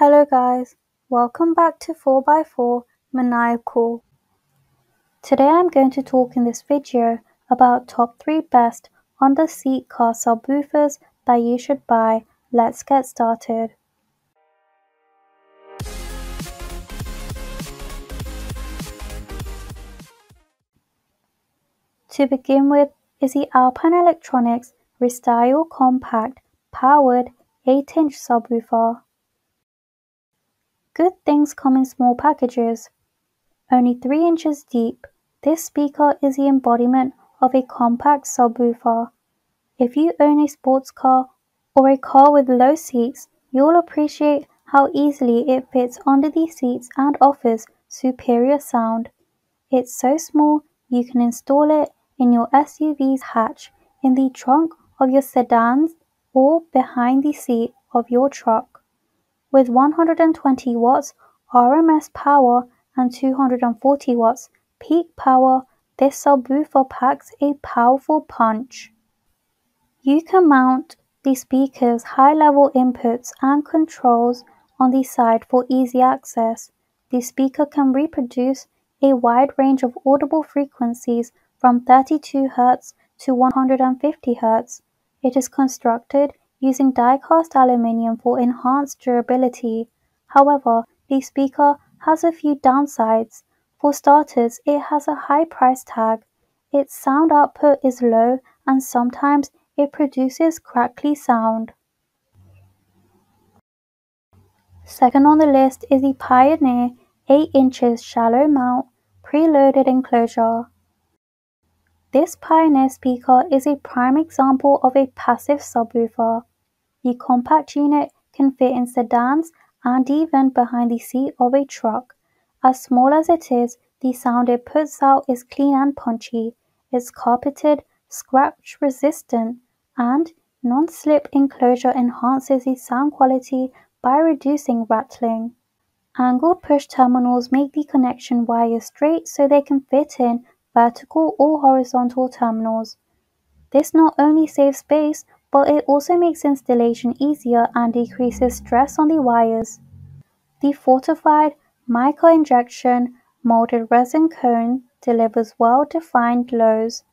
Hello guys, welcome back to 4x4 Maniacal. Today I'm going to talk in this video about top 3 best under-seat car subwoofers that you should buy. Let's get started. To begin with is the Alpine Electronics Restyle Compact Powered 8-inch subwoofer. Good things come in small packages. Only 3 inches deep, this speaker is the embodiment of a compact subwoofer. If you own a sports car or a car with low seats, you'll appreciate how easily it fits under these seats and offers superior sound. It's so small you can install it in your SUV's hatch, in the trunk of your sedans, or behind the seat of your truck. With 120 watts RMS power and 240 watts peak power, this subwoofer packs a powerful punch. You can mount the speaker's high-level inputs and controls on the side for easy access. The speaker can reproduce a wide range of audible frequencies from 32 Hz to 150 Hz. It is constructed using die-cast aluminium for enhanced durability. However, the speaker has a few downsides. For starters, it has a high price tag. Its sound output is low and sometimes it produces crackly sound. Second on the list is the Pioneer 8 inches shallow mount preloaded enclosure. This Pioneer speaker is a prime example of a passive subwoofer. The compact unit can fit in sedans and even behind the seat of a truck. As small as it is, the sound it puts out is clean and punchy. It's carpeted, scratch resistant, and non-slip enclosure enhances the sound quality by reducing rattling. Angled push terminals make the connection wires straight so they can fit in vertical or horizontal terminals. This not only saves space but it also makes installation easier and decreases stress on the wires. The fortified micro-injection molded resin cone delivers well-defined lows.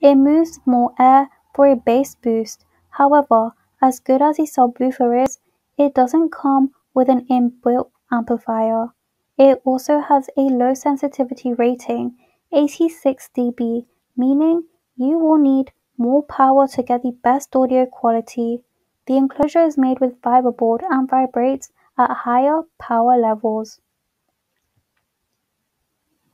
It moves more air for a bass boost. However, as good as the subwoofer is, it doesn't come with an inbuilt amplifier. It also has a low sensitivity rating, 86 dB, meaning you will need more power to get the best audio quality. The enclosure is made with fiberboard and vibrates at higher power levels.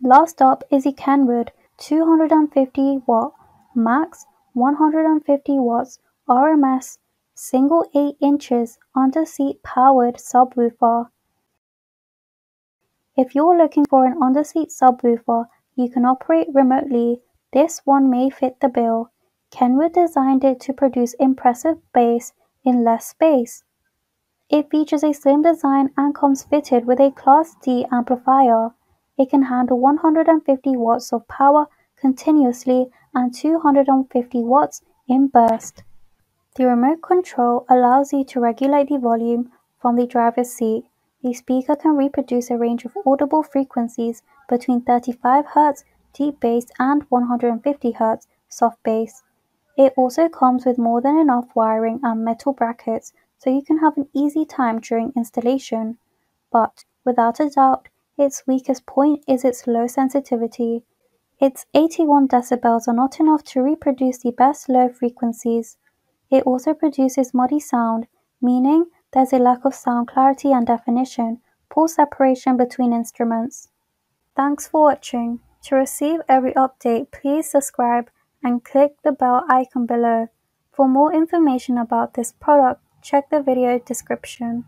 Last up is the Kenwood 250 watt max 150 watts RMS single 8 inches under seat powered subwoofer. If you're looking for an under seat subwoofer you can operate remotely, this one may fit the bill. Kenwood designed it to produce impressive bass in less space. It features a slim design and comes fitted with a Class D amplifier. It can handle 150 watts of power continuously and 250 watts in burst. The remote control allows you to regulate the volume from the driver's seat. The speaker can reproduce a range of audible frequencies between 35 Hz deep bass and 150 Hz soft bass. It also comes with more than enough wiring and metal brackets so you can have an easy time during installation. But, without a doubt, its weakest point is its low sensitivity. Its 81 decibels are not enough to reproduce the best low frequencies. It also produces muddy sound, meaning there's a lack of sound clarity and definition, poor separation between instruments. Thanks for watching. To receive every update, please subscribe and click the bell icon below. For more information about this product, check the video description.